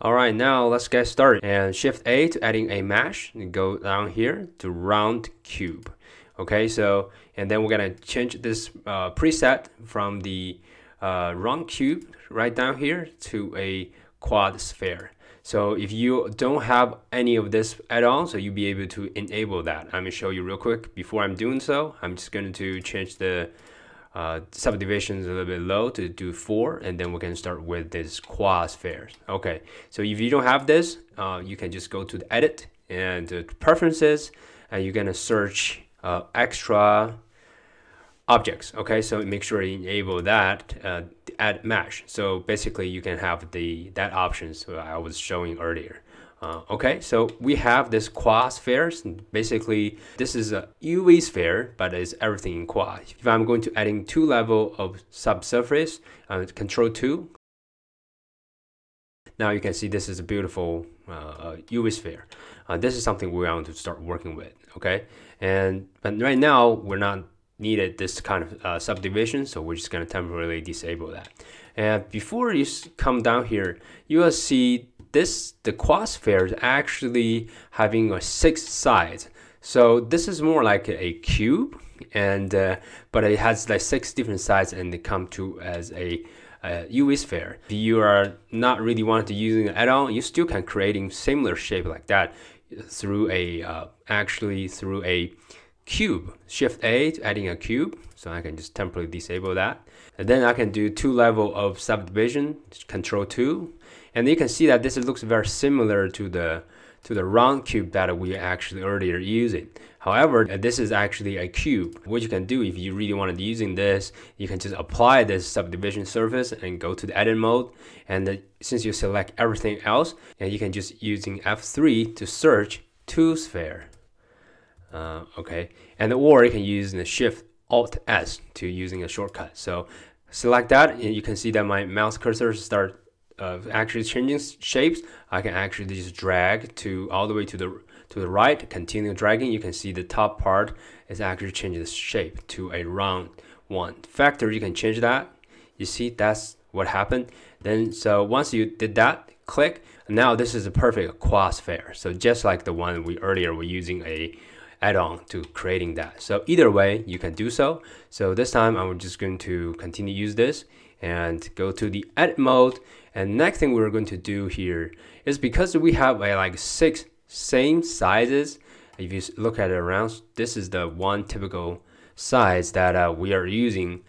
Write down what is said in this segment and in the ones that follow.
All right, now let's get started. And Shift A to adding a mesh and go down here to round cube. Okay, so, and then we're gonna change this uh, preset from the uh, round cube right down here to a quad sphere. So if you don't have any of this at all, so you'll be able to enable that. I'm gonna show you real quick. Before I'm doing so, I'm just going to change the uh, subdivisions a little bit low to do four, and then we can start with this quad spheres. Okay, so if you don't have this, uh, you can just go to the edit and uh, preferences, and you're gonna search uh, extra objects. Okay, so make sure you enable that uh, add mesh. So basically, you can have the that options I was showing earlier. Uh, okay, so we have this quad spheres. Basically, this is a UV sphere, but it's everything in quad. If I'm going to adding two level of subsurface, uh, control two. Now you can see this is a beautiful uh, UV sphere. Uh, this is something we want to start working with. Okay, and but right now we're not needed this kind of uh, subdivision, so we're just going to temporarily disable that. And before you come down here, you will see this the quad-sphere is actually having a six sides. So this is more like a cube, and uh, but it has like six different sides, and they come to as a UV sphere. If you are not really wanting to using an add-on, you still can creating similar shape like that through a uh, actually through a cube. Shift A to adding a cube, so I can just temporarily disable that. And then I can do two level of subdivision, Control 2, and you can see that this looks very similar to the to the round cube that we actually earlier using. However, uh, this is actually a cube. What you can do if you really wanted to using this, you can just apply this subdivision surface and go to the edit mode. And the, since you select everything else, and you can just using F3 to search to sphere. Uh, okay, and or you can use the Shift Alt S to using a shortcut. So select that, and you can see that my mouse cursor start of actually changing shapes, I can actually just drag to all the way to the to the right, continue dragging. You can see the top part is actually changing the shape to a round one. Factor, you can change that. You see, that's what happened. Then, so once you did that, click. Now this is a perfect sphere. So just like the one we earlier were using a add-on to creating that. So either way, you can do so. So this time I'm just going to continue use this and go to the edit mode. And next thing we're going to do here is because we have a, like six same sizes. If you look at it around, this is the one typical size that uh, we are using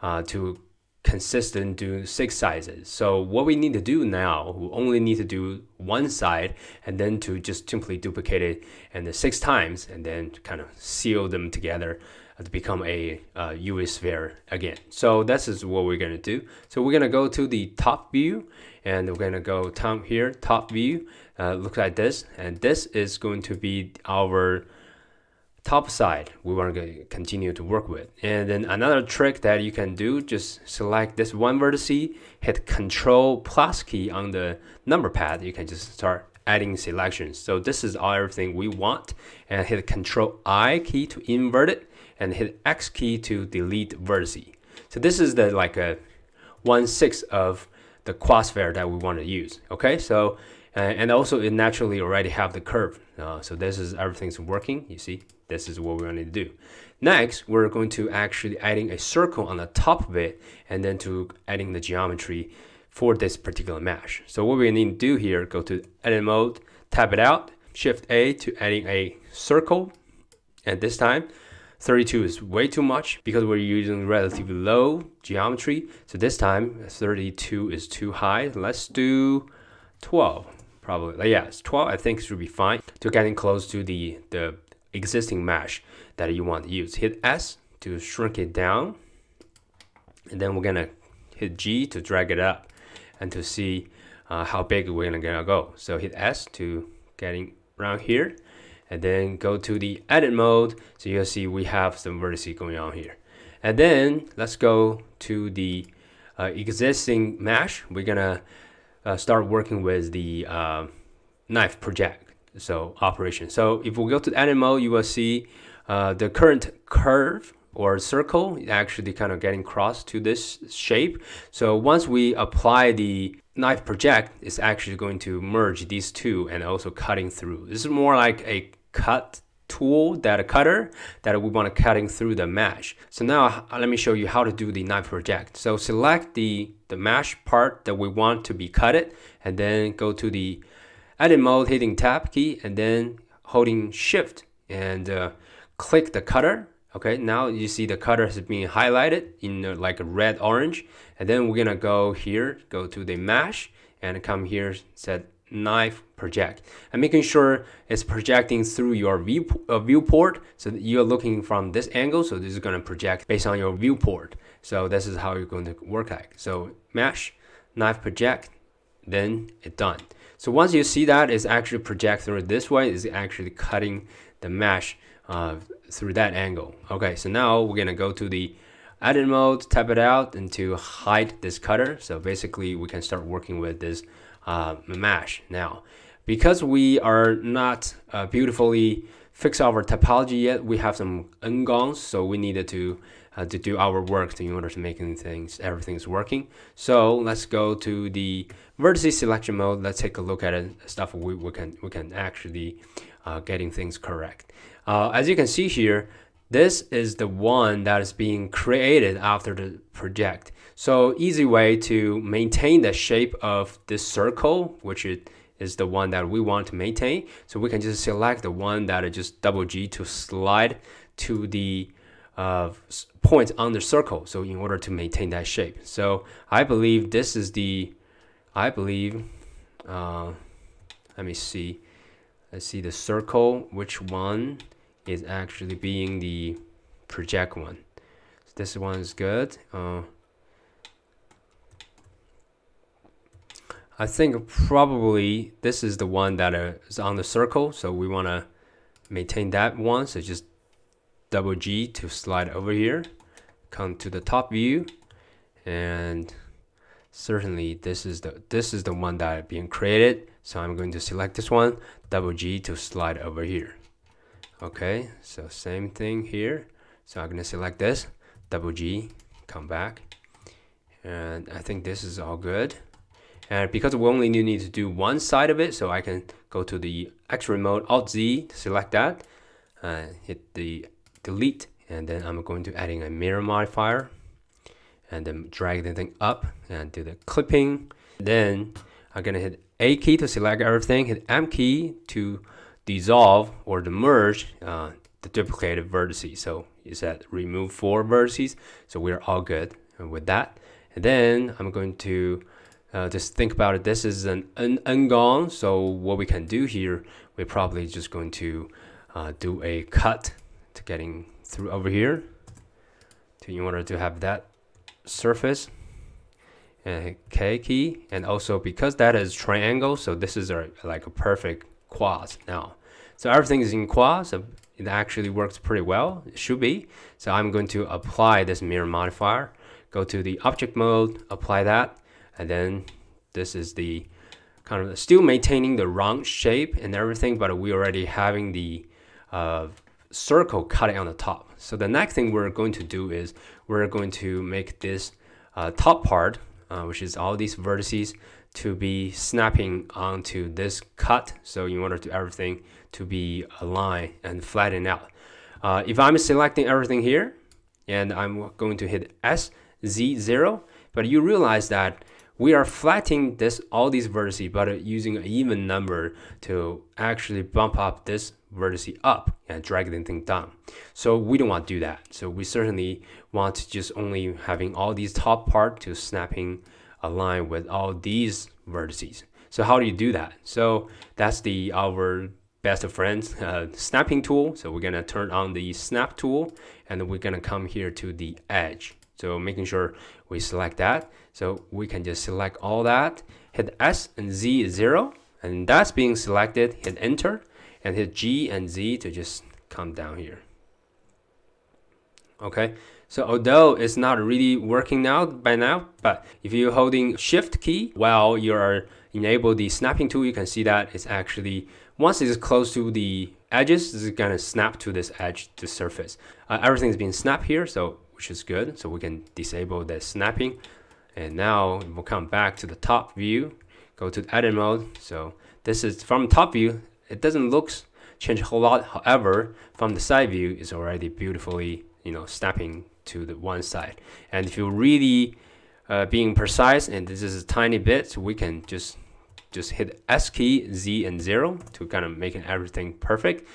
uh, to consistent do six sizes. So what we need to do now, we only need to do one side and then to just simply duplicate it and then six times and then kind of seal them together to become a uh, UV sphere again. So this is what we're gonna do. So we're gonna go to the top view and we're gonna go down here, top view, uh, look like this. And this is going to be our top side we want to continue to work with. And then another trick that you can do, just select this one vertex, hit Control plus key on the number pad. You can just start adding selections. So this is everything we want. And hit Control I key to invert it and hit X key to delete vertex. So this is the like a one sixth of the sphere that we want to use. Okay, so uh, and also it naturally already have the curve. Uh, so this is everything's working. You see, this is what we want to do. Next, we're going to actually adding a circle on the top of it, and then to adding the geometry for this particular mesh. So what we need to do here, go to edit mode, tab it out, shift A to adding a circle, and this time 32 is way too much because we're using relatively low geometry. So this time 32 is too high. Let's do 12 probably. Yeah, it's 12 I think should be fine to getting close to the, the existing mesh that you want to use. Hit S to shrink it down. And then we're gonna hit G to drag it up and to see uh, how big we're gonna, go. So hit S to getting around here and then go to the edit mode. So you'll see we have some vertices going on here. And then let's go to the uh, existing mesh. We're gonna uh, start working with the uh, knife project, so operation. So if we go to edit mode, you will see uh, the current curve or circle actually kind of getting cross to this shape. So once we apply the knife project, it's actually going to merge these two and also cutting through. This is more like a cut tool that a cutter that we want to cutting through the mesh. So now let me show you how to do the knife project. So select the, the mesh part that we want to be cutted and then go to the edit mode hitting tab key and then holding shift and uh, click the cutter okay now you see the cutter has been highlighted in like a red orange. And then we're gonna go here go to the mesh and come here set knife project. And making sure it's projecting through your view, uh, viewport. So you're looking from this angle so this is to project based on your viewport. So this is how you're going to work like. So mesh knife project then it's done. So once you see that it's actually project through this way it's actually cutting the mesh uh, through that angle. Okay, so now we're gonna go to the edit mode, tap it out, and to hide this cutter. So basically we can start working with this uh, mesh now. Because we are not uh, beautifully fix our topology yet, we have some ngons, so we needed to uh, to do our work in order to make things everything's working. So let's go to the vertice selection mode. Let's take a look at it, stuff we, we can we can actually uh, getting things correct. Uh, as you can see here, this is the one that is being created after the project. So easy way to maintain the shape of this circle, which is the one that we want to maintain. So we can just select the one that is just double G to slide to the uh, point on the circle. So in order to maintain that shape. So I believe this is the, I believe, uh, let me see. Let's see the circle, which one is actually being the project one. So this one is good. Uh, I think probably this is the one that is on the circle. So we want to maintain that one. So just double G to slide over here, come to the top view, and certainly this is the this is the one that being created. So I'm going to select this one, double G to slide over here. Okay, so same thing here. So I'm gonna select this, double G, come back, and I think this is all good. And because we only need to do one side of it, so I can go to the X-ray mode, Alt Z, select that, uh, hit the delete and then I'm going to adding a mirror modifier and then drag the thing up and do the clipping then I'm gonna hit A key to select everything hit M key to dissolve or to merge uh, the duplicated vertices. So you said remove four vertices? So we're all good with that. And then I'm going to uh, just think about it. This is an, an ngon so what we can do here we're probably just going to uh, do a cut to getting through over here. To in order to have that surface and K key. And also because that is triangle so this is a, like a perfect quad now. So everything is in quad so it actually works pretty well. It should be. So I'm going to apply this mirror modifier go to the object mode apply that and then this is the kind of still maintaining the round shape and everything but we already having the uh, circle cutting on the top. So the next thing we're going to do is we're going to make this uh, top part, uh, which is all these vertices, to be snapping onto this cut. So in order to everything to be aligned and flatten out. Uh, if I'm selecting everything here, and I'm going to hit S, Z0, but you realize that we are flattening this all these vertices, but using an even number to actually bump up this vertice up and drag the thing down. So we don't want to do that. So we certainly want to just only having all these top part to snapping align with all these vertices. So how do you do that? So that's the our best of friends uh, snapping tool. So we're gonna turn on the snap tool and we're gonna come here to the edge. So making sure we select that. So we can just select all that, hit S and Z is zero, and that's being selected, hit enter, and hit G and Z to just come down here. Okay, So although it's not really working now by now, but if you're holding shift key while you're enable the snapping tool, you can see that it's actually, once it's close to the edges, it's gonna snap to this edge, the surface. Uh, everything's been snapped here, so which is good. So we can disable the snapping. And now we'll come back to the top view, go to edit mode. So this is from top view, it doesn't look change a whole lot. However, from the side view, it's already beautifully, you know, snapping to the one side. And if you're really uh, being precise, and this is a tiny bit, so we can just just hit S key, Z and zero to kind of making everything perfect.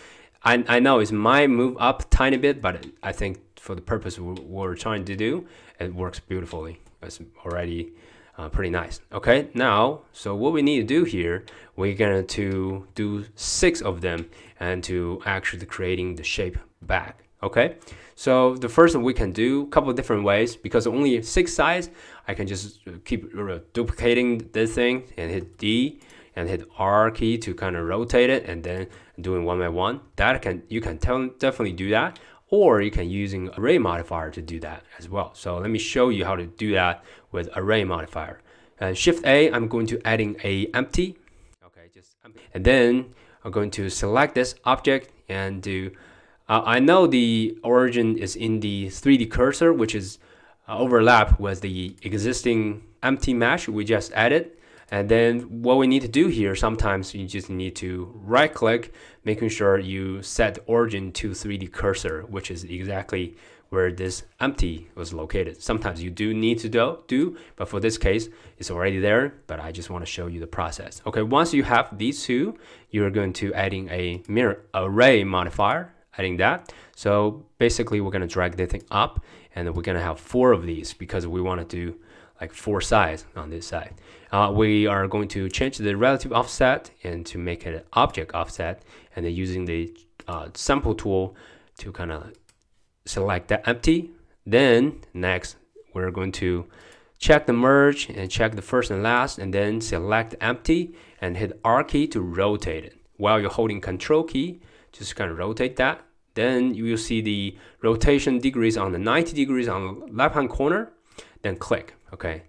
I, I know it might move up tiny bit, but I think for the purpose we're trying to do, it works beautifully. It's already uh, pretty nice. Okay, now, so what we need to do here, we're going to do six of them and to actually creating the shape back. Okay, so the first one we can do a couple of different ways because only six sides, I can just keep duplicating this thing and hit D and hit R key to kind of rotate it and then doing one by one. That can you can tell, definitely do that or you can using array modifier to do that as well. So let me show you how to do that with array modifier. Uh, Shift A, I'm going to adding a empty. Okay, just empty. and then I'm going to select this object and do. Uh, I know the origin is in the 3D cursor, which is uh, overlap with the existing empty mesh we just added. And then what we need to do here, sometimes you just need to right click, making sure you set origin to 3D cursor, which is exactly where this empty was located. Sometimes you do need to do, do, but for this case, it's already there, but I just want to show you the process. Okay, once you have these two, you're going to adding a mirror array modifier, adding that. So basically we're going to drag the thing up and we're going to have four of these because we want to do like four sides on this side. Uh, we are going to change the relative offset and to make it an object offset and then using the uh, sample tool to kind of select that empty. Then next we're going to check the merge and check the first and last and then select empty and hit R key to rotate it. While you're holding control key, just kind of rotate that. Then you will see the rotation degrees on the 90 degrees on the left hand corner, then click okay?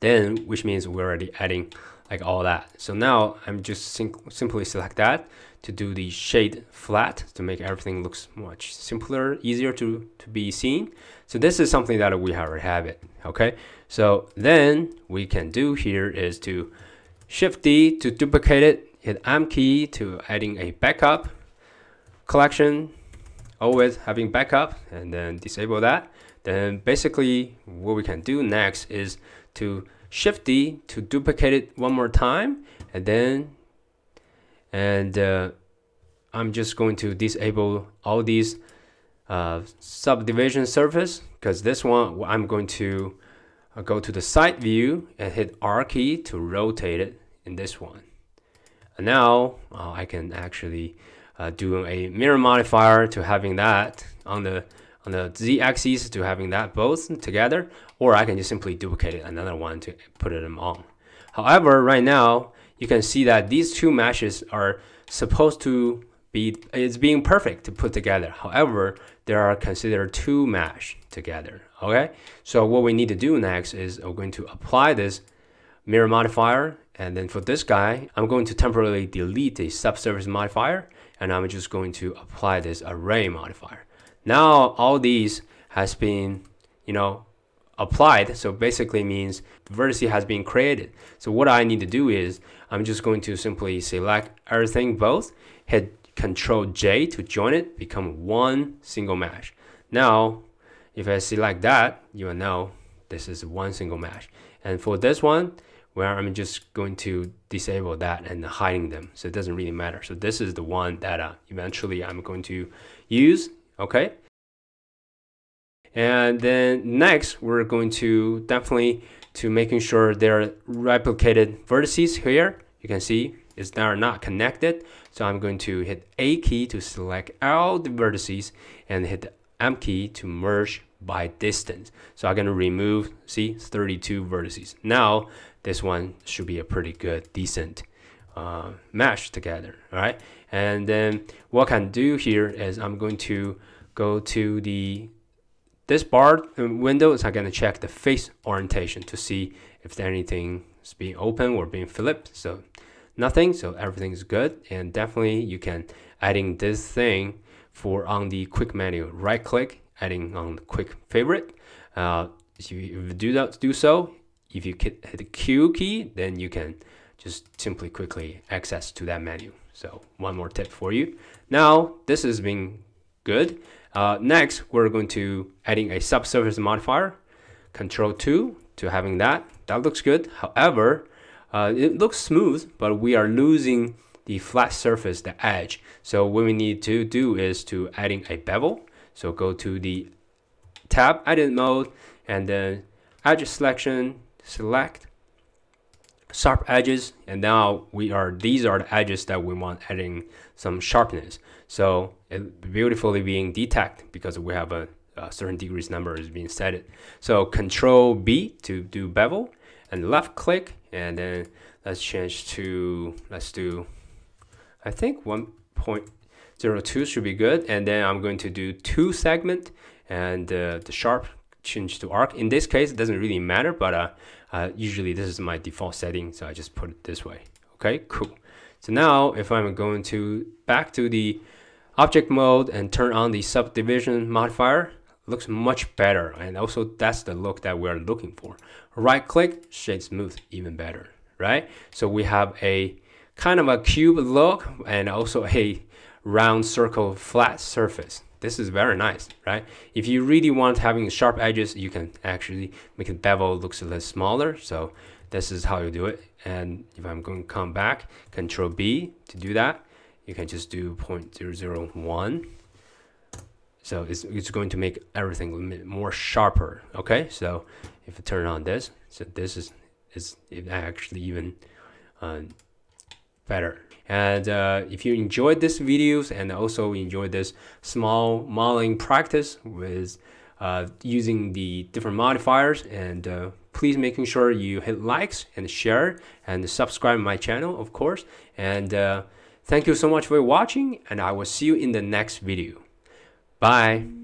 Then which means we're already adding like all that. So now I'm just simply select that to do the shade flat to make everything looks much simpler easier to to be seen. So this is something that we already have it okay? So then we can do here is to shift D to duplicate it hit M key to adding a backup collection always having backup and then disable that. Then basically what we can do next is to shift D to duplicate it one more time and then and uh, I'm just going to disable all these uh, subdivision surface because this one I'm going to uh, go to the side view and hit R key to rotate it in this one and now uh, I can actually uh, do a mirror modifier to having that on the on the z-axis to having that both together, or I can just simply duplicate another one to put them on. However, right now, you can see that these two meshes are supposed to be, it's being perfect to put together. However, there are considered two mesh together, okay? So what we need to do next is we're going to apply this mirror modifier, and then for this guy, I'm going to temporarily delete the subsurface modifier, and I'm just going to apply this array modifier. Now all these has been, you know, applied. So basically means the vertex has been created. So what I need to do is I'm just going to simply select everything both, hit Control J to join it, become one single mesh. Now, if I select that, you will know this is one single mesh. And for this one, where I'm just going to disable that and hiding them. So it doesn't really matter. So this is the one that uh, eventually I'm going to use okay and then next we're going to definitely to making sure they're replicated vertices here you can see is they are not connected so I'm going to hit A key to select all the vertices and hit the M key to merge by distance so I'm going to remove see 32 vertices now this one should be a pretty good decent uh, mesh together all right and then what I can do here is I'm going to go to the this bar uh, window is I'm going to check the face orientation to see if anything is being open or being flipped. So nothing, so everything's good. And definitely you can adding this thing for on the quick menu, right click, adding on the quick favorite. Uh, if you do that, do so, if you hit the Q key, then you can just simply quickly access to that menu. So one more tip for you. Now this has been good. Uh, next, we're going to adding a subsurface modifier, Control 2 to having that. That looks good. However, uh, it looks smooth, but we are losing the flat surface, the edge. So what we need to do is to adding a bevel. So go to the tab edit mode and then edge selection, select sharp edges and now we are these are the edges that we want adding some sharpness. So it beautifully being detect because we have a, a certain degrees number is being set so control B to do bevel and left click and then let's change to let's do I think 1.02 should be good and then I'm going to do two segment and uh, the sharp change to arc in this case it doesn't really matter but uh, uh, usually this is my default setting, so I just put it this way. Okay, cool. So now if I'm going to back to the object mode and turn on the subdivision modifier, looks much better. And also that's the look that we're looking for. Right click, shade smooth, even better, right? So we have a kind of a cube look and also a round circle flat surface this is very nice, right? If you really want having sharp edges, you can actually make the bevel looks a little smaller. So this is how you do it. And if I'm going to come back, Control B to do that, you can just do 0.001. So it's, it's going to make everything more sharper. Okay, so if I turn on this, so this is is it actually even uh, better. And uh, if you enjoyed this videos and also enjoyed this small modeling practice with uh, using the different modifiers and uh, please making sure you hit likes and share and subscribe my channel of course. And uh, thank you so much for watching and I will see you in the next video. Bye